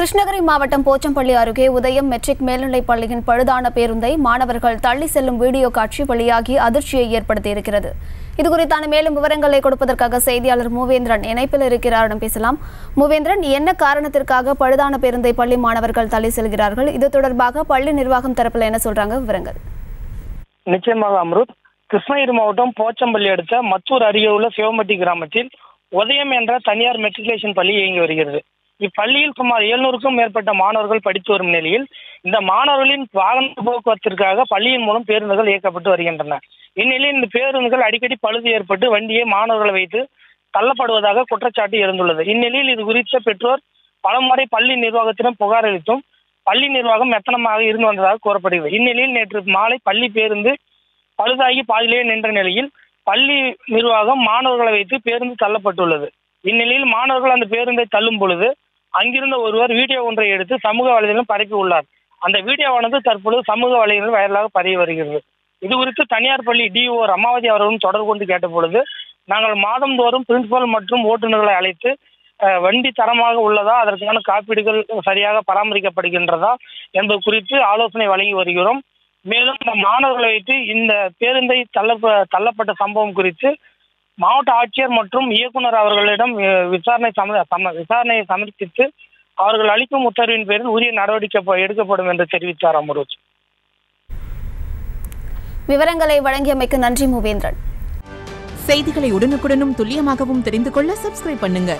கிருஷ்ணகிரி மாவட்டம் போச்சம்பள்ளி அருகே உதயம் மெட்ரிக் மேல்நிலைப் பள்ளியின் பழுதான பேருந்தை மாணவர்கள் தள்ளி செல்லும் வீடியோ காட்சி வெளியாகி அதிர்ச்சியை ஏற்படுத்தியிருக்கிறது. இதுகுறித்தான மேலும் விவரங்களை கொடுப்பதற்காக செய்தியாளர் மூவேந்திரன் இணைப்பில் இருக்கிறாரிடம் பேசலாம். மூவேந்திரன் என்ன காரணத்திற்காக பழுதான பேருந்தை பள்ளி மாணவர்கள் தள்ளி செல்கிறார்கள்? இது தொடர்பாக பள்ளி நிர்வாகம் தரப்பில் என்ன சொல்றாங்க? விவரங்கள். நிச்சயமாக அம்ருத் கிருஷ்ணகிரி மாவட்டம் போச்சம்பள்ளி அடுத்த மத்தூர் அருகே உள்ள சிவமட்டி கிராமத்தில் உதயம் என்ற தனியார் மெட்ரிகுலேஷன் பள்ளி இயங்கி வருகிறது. இப்பள்ளியில் சுமார் எழுநூறுக்கும் மேற்பட்ட மாணவர்கள் படித்து வரும் நிலையில் இந்த மாணவர்களின் வாகன போக்குவரத்திற்காக பள்ளியின் மூலம் பேருந்துகள் இயக்கப்பட்டு வருகின்றன. இந்நிலையில் இந்த பேருந்துகள் அடிக்கடி பழுது ஏற்பட்டு வண்டியை மாணவர்களை வைத்து தள்ளப்படுவதாக குற்றச்சாட்டு எழுந்துள்ளது. இந்நிலையில் இது குறித்த பெற்றோர் பலமுறை பள்ளி நிர்வாகத்திடம் புகார் அளித்தும் பள்ளி நிர்வாகம் மெத்தனமாக இருந்து வந்ததாக கூறப்படுகிறது. இந்நிலையில் நேற்று மாலை பள்ளி பேருந்து பழுதாகி பாதியிலேயே நின்ற நிலையில் பள்ளி நிர்வாகம் மாணவர்களை வைத்து பேருந்து தள்ளப்பட்டுள்ளது. இந்நிலையில் மாணவர்கள் அந்த பேருந்தை தள்ளும் பொழுது அங்கிருந்த ஒருவர் வீடியோ ஒன்றை எடுத்து சமூக வலைதளம் பரப்பி உள்ளார். அந்த வீடியோவானது தற்பொழுது சமூக வலைதளம் வைரலாக பரவி வருகிறது. இது குறித்து தனியார் பள்ளி டிஓ ரமாவதி அவர்களும் தொடர்பு கொண்டு கேட்ட பொழுது நாங்கள் மாதந்தோறும் பிரின்சிபல் மற்றும் ஓட்டுநர்களை அழைத்து வண்டி தரமாக உள்ளதா அதற்கான காப்பீடுகள் சரியாக பராமரிக்கப்படுகின்றதா என்பது குறித்து ஆலோசனை வழங்கி வருகிறோம். மேலும் மாணவர்களை வைத்து இந்த பேருந்தை தள்ள தள்ளப்பட்ட சம்பவம் குறித்து மாவட்ட ஆட்சியர் மற்றும் இயக்குனர் அவர்களிடம் விசாரணை விசாரணையை சமர்ப்பித்து அவர்கள் அளிக்கும் உத்தரவின் பேரில் உரிய நடவடிக்கை எடுக்கப்படும் என்று தெரிவித்தார் அமரோஜ். விவரங்களை வழங்கியமைக்கு நன்றி மூவேந்திரன். செய்திகளை உடனுக்குடனும் துல்லியமாகவும் தெரிந்து கொள்ள சப்ஸ்கிரைப் பண்ணுங்க.